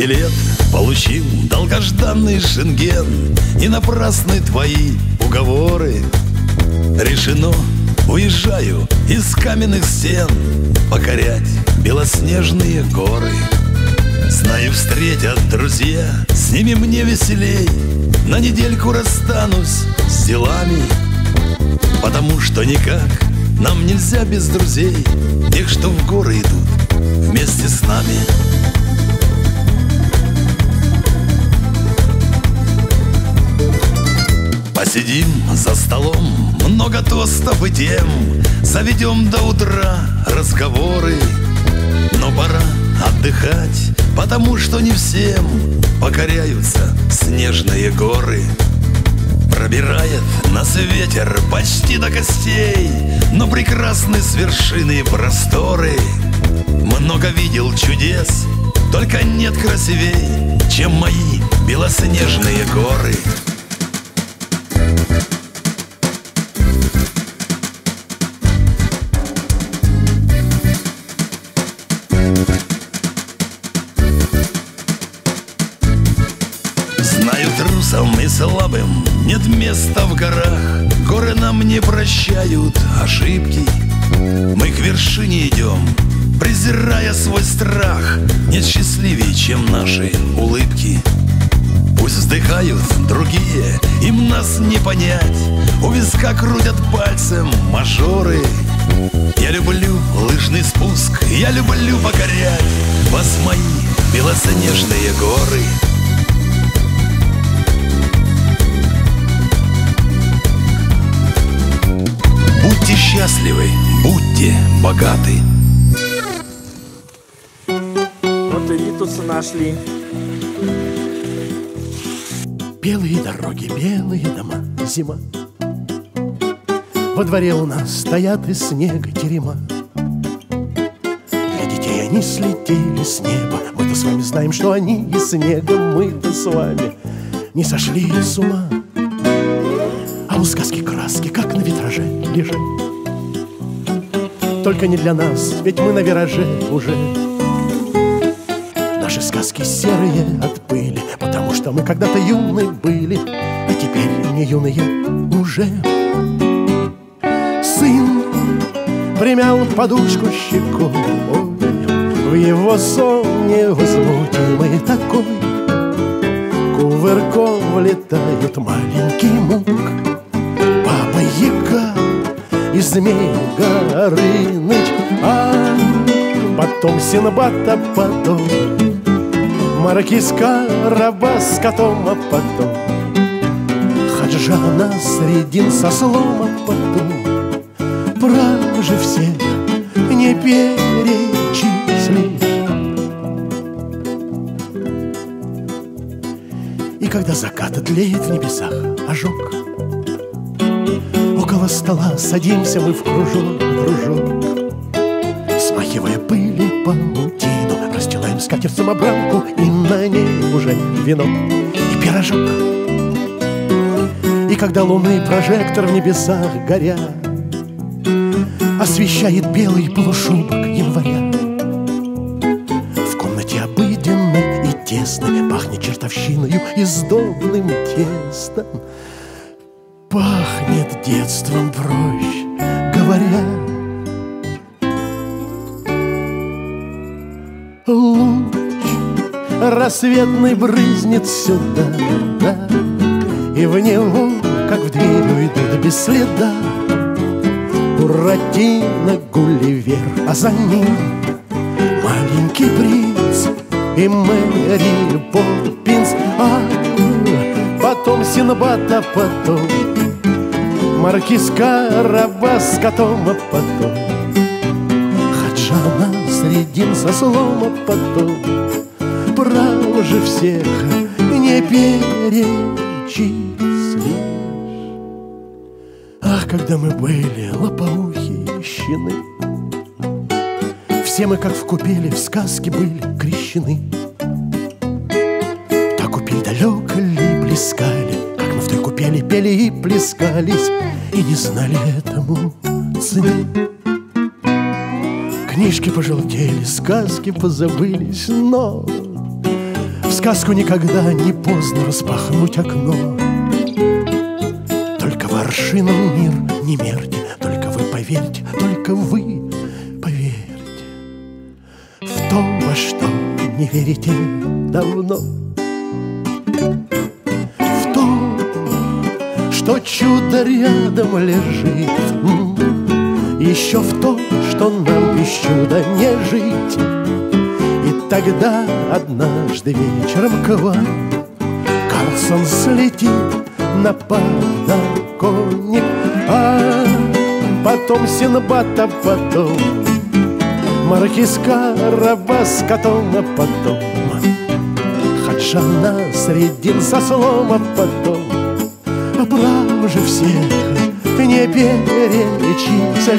билет получил долгожданный шенген. И напрасны твои уговоры. Решено, уезжаю из каменных стен Покорять белоснежные горы. Знаю, встретят друзья, с ними мне веселей. На недельку расстанусь с делами Потому что никак нам нельзя без друзей. Тех, что в горы идут вместе с нами Посидим за столом, много тостов и тем Заведем до утра разговоры. Но пора отдыхать, потому что не всем Покоряются снежные горы. Пробирает нас ветер почти до костей Но прекрасны с вершины просторы. Много видел чудес, только нет красивей Чем мои белоснежные горы трусом и слабым нет места в горах. Горы нам не прощают ошибки. Мы к вершине идем, презирая свой страх. Нет счастливее, чем наши улыбки. Пусть вздыхают другие, им нас не понять. У виска крутят пальцем мажоры. Я люблю лыжный спуск, я люблю покорять Вас мои белоснежные горы Будьте счастливы, будьте богаты. Вот и Ритуса нашли. Белые дороги, белые дома, зима. Во дворе у нас стоят из снега терема. Для детей они слетели с неба. Мы-то с вами знаем, что они из снега. Мы-то с вами не сошли с ума. Только не для нас, ведь мы на вираже уже. Наши сказки серые от пыли, потому что мы когда-то юны были, а теперь не юные уже. Сын примял подушку щекой, в его сон невозмутимый такой. Кувырком влетает маленький мук, Баба Яга и змей Горыныч, а потом Синбад, а потом Маркиз Карабас с котом, а потом Хаджана Средин со слом, а потом Праже всех не перечислишь. Когда закат тлеет в небесах ожог Около стола садимся мы в кружок, дружок Смахивая пыли паутину Расстилаем скатерть самобранку И на ней уже вино и пирожок. И когда лунный прожектор в небесах горя Освещает белый полушубок января. В комнате обыденной и тесной Пахнет чертовщиною и сдобным тестом Пахнет детством, проще говоря. Луч рассветный брызнет сюда, да, И в него, как в дверь, уйдут без следа. Буратино Гулливер, а за ним Маленький принц и Мэри Поппинс. А потом Синбад, а потом Маркиз Карабас с котом, а потом. Хаджана Средин со слом, а потом. Право же всех не перечислишь. Ах, когда мы были лопоухие щены Все мы, как в купели, в сказке были крещены. Та купель далеко ли блескали В той купели пели и плескались И не знали этому цены. Книжки пожелтели, сказки позабылись, но сказку никогда не поздно распахнуть окно. Только воршинам мир не мерьте Только вы поверьте, только вы поверьте В то, во что не верите давно. В что чудо рядом лежит. Еще в то, что нам без чуда не жить. Тогда однажды вечером к вам Карлсон слетит на подоконник А потом Синбад, а потом Маркиз Карабас котом, а потом. Хаджана среди сослом, а потом Прав же всех не перечислишь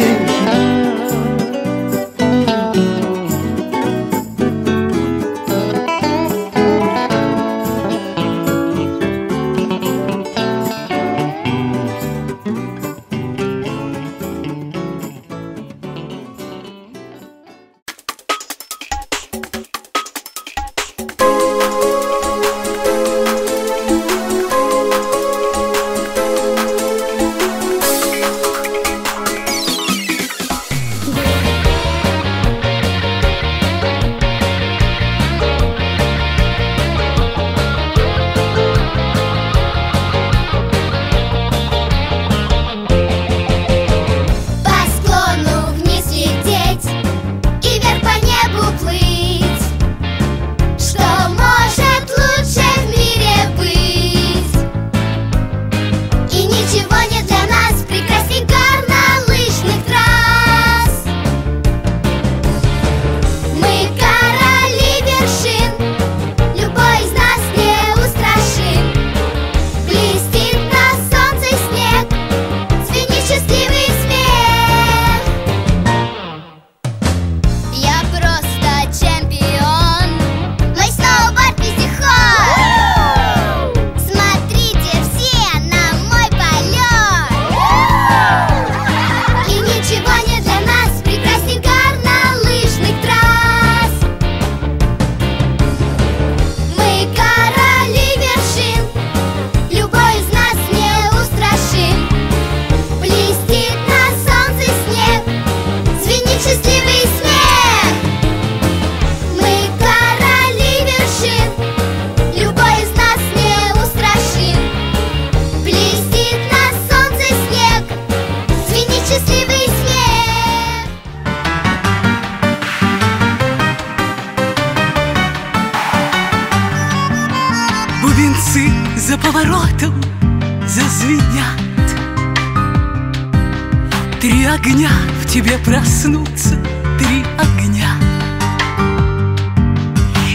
огня в тебе проснутся три огня.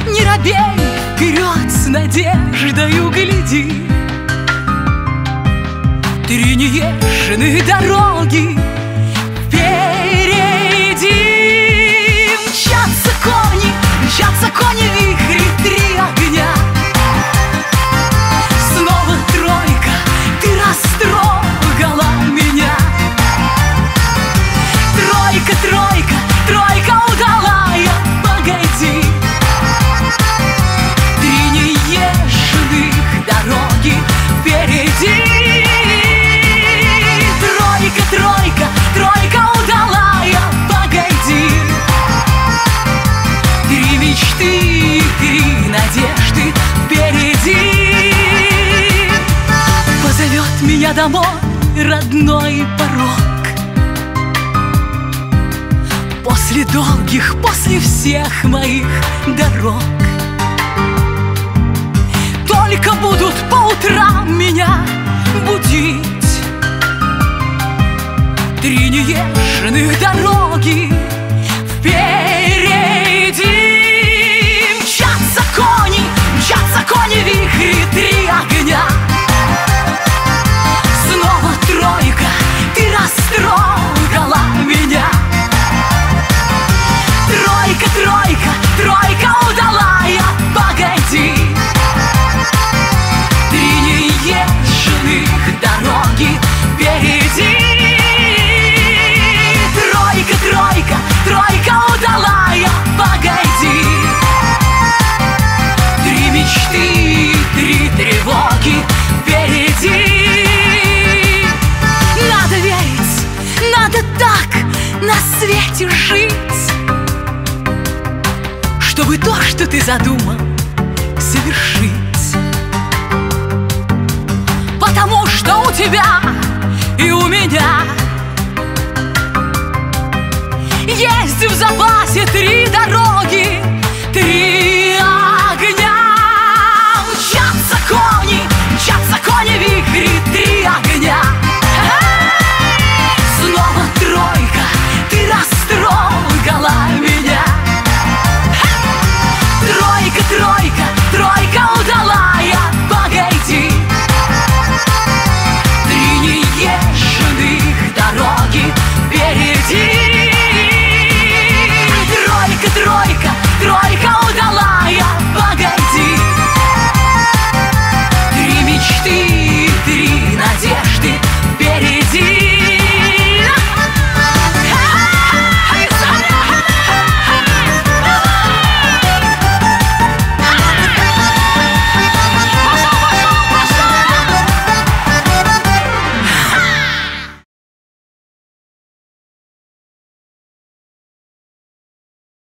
Не робей вперед с надеждою гляди. Три неезженные дороги впереди. Мчатся кони, мчатся кони очередной порог. После долгих, после всех моих дорог. можете жить Чтобы то, что ты задумал, совершить. Потому что у тебя и у меня